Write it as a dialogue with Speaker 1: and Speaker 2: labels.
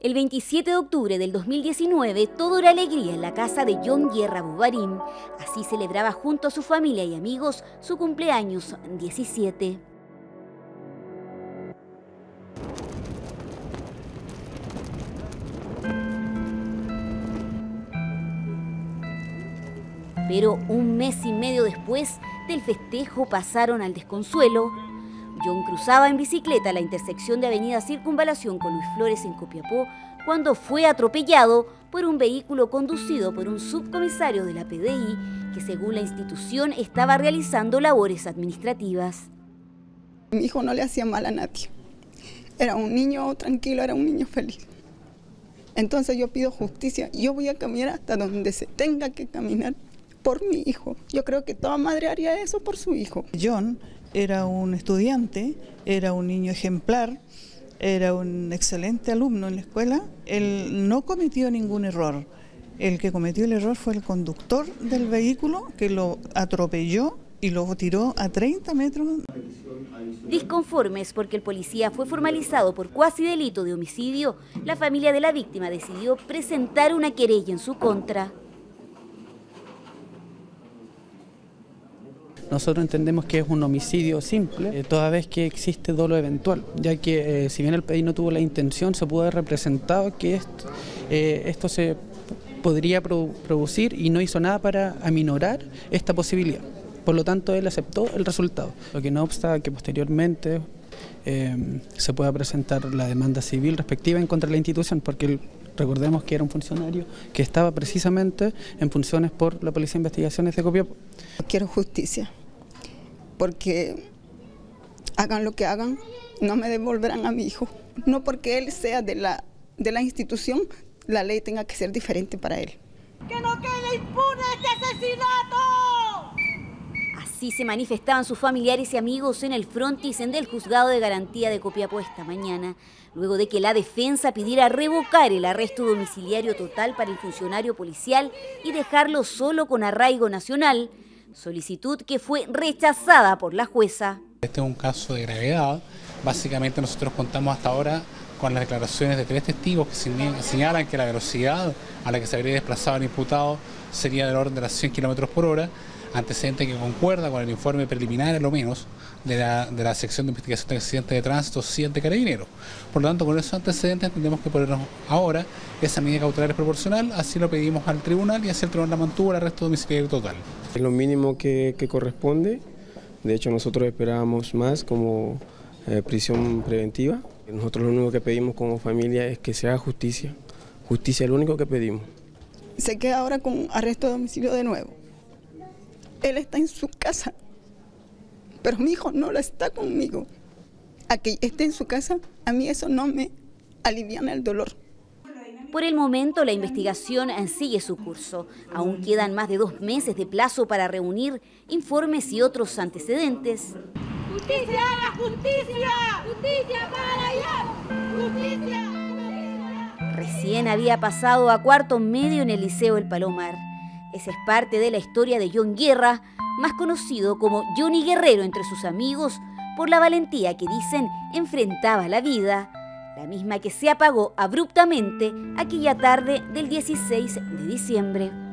Speaker 1: El 27 de octubre del 2019, todo era alegría en la casa de John Guerra Bubarín. Así celebraba junto a su familia y amigos su cumpleaños 17. Pero un mes y medio después del festejo pasaron al desconsuelo John cruzaba en bicicleta la intersección de Avenida Circunvalación con Luis Flores en Copiapó cuando fue atropellado por un vehículo conducido por un subcomisario de la PDI que según la institución estaba realizando labores administrativas.
Speaker 2: Mi hijo no le hacía mal a nadie. Era un niño tranquilo, era un niño feliz. Entonces yo pido justicia. Yo voy a caminar hasta donde se tenga que caminar por mi hijo. Yo creo que toda madre haría eso por su hijo.
Speaker 3: John era un estudiante, era un niño ejemplar, era un excelente alumno en la escuela. Él no cometió ningún error. El que cometió el error fue el conductor del vehículo que lo atropelló y lo tiró a 30 metros.
Speaker 1: Disconformes porque el policía fue formalizado por cuasi delito de homicidio, la familia de la víctima decidió presentar una querella en su contra.
Speaker 4: Nosotros entendemos que es un homicidio simple, eh, toda vez que existe dolo eventual, ya que eh, si bien el PDI no tuvo la intención, se pudo haber representado que esto, eh, esto se podría producir y no hizo nada para aminorar esta posibilidad. Por lo tanto, él aceptó el resultado, lo que no obsta que posteriormente se pueda presentar la demanda civil respectiva en contra de la institución, porque recordemos que era un funcionario que estaba precisamente en funciones por la Policía de Investigaciones de Copiapó.
Speaker 2: Quiero justicia porque hagan lo que hagan, no me devolverán a mi hijo. No porque él sea de la, de la institución, la ley tenga que ser diferente para él.
Speaker 5: ¡Que no quede impune este asesinato!
Speaker 1: Así se manifestaban sus familiares y amigos en el frontis del juzgado de garantía de Copiapó esta mañana, luego de que la defensa pidiera revocar el arresto domiciliario total para el funcionario policial y dejarlo solo con arraigo nacional solicitud que fue rechazada por la jueza.
Speaker 6: Este es un caso de gravedad. Básicamente nosotros contamos hasta ahora con las declaraciones de tres testigos que señalan que la velocidad a la que se habría desplazado el imputado sería del orden de las 100 km por hora, antecedente que concuerda con el informe preliminar, a lo menos, de la, sección de investigación de accidentes de tránsito 7 Carabineros. Por lo tanto, con esos antecedentes entendemos que ponernos ahora esa medida cautelar es proporcional, así lo pedimos al tribunal y así el tribunal la mantuvo el arresto domiciliario total.
Speaker 7: Es lo mínimo que, corresponde, de hecho nosotros esperábamos más como eh, prisión preventiva. Nosotros lo único que pedimos como familia es que se haga justicia, justicia es lo único que pedimos.
Speaker 2: Se queda ahora con arresto de domicilio de nuevo. Él está en su casa, pero mi hijo no lo está conmigo. A que esté en su casa, a mí eso no me aliviana el dolor.
Speaker 1: Por el momento, la investigación sigue su curso. Aún quedan más de dos meses de plazo para reunir informes y otros antecedentes.
Speaker 5: ¡Justicia! ¡Justicia! ¡Justicia para allá! ¡Justicia!
Speaker 1: Recién había pasado a cuarto medio en el Liceo El Palomar. Esa es parte de la historia de John Guerra, más conocido como Johnny Guerrero entre sus amigos por la valentía que dicen enfrentaba la vida la misma que se apagó abruptamente aquella tarde del 16 de diciembre.